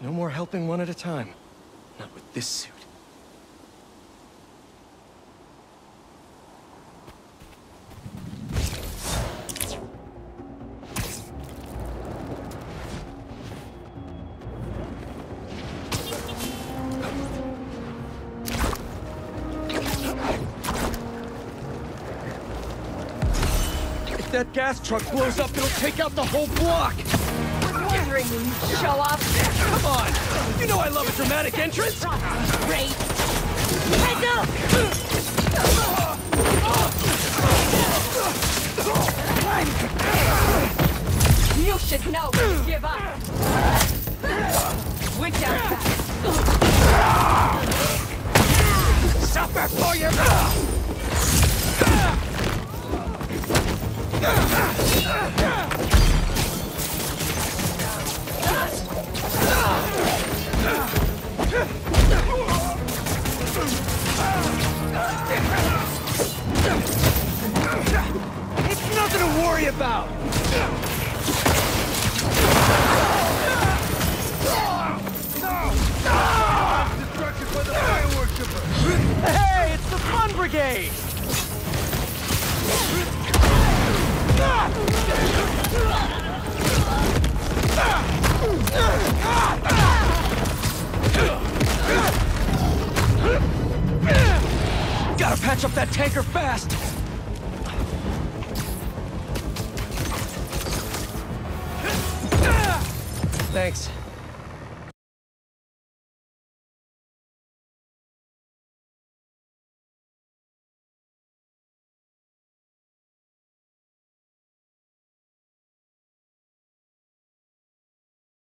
No more helping one at a time. Not with this suit. If that gas truck blows up, it'll take out the whole block! Wondering when you show up. Come on! You know I love a dramatic entrance! Great. Heads up! You should know give up. It's nothing to worry about! Hey, it's the Fun Brigade! Patch up that tanker fast! Thanks.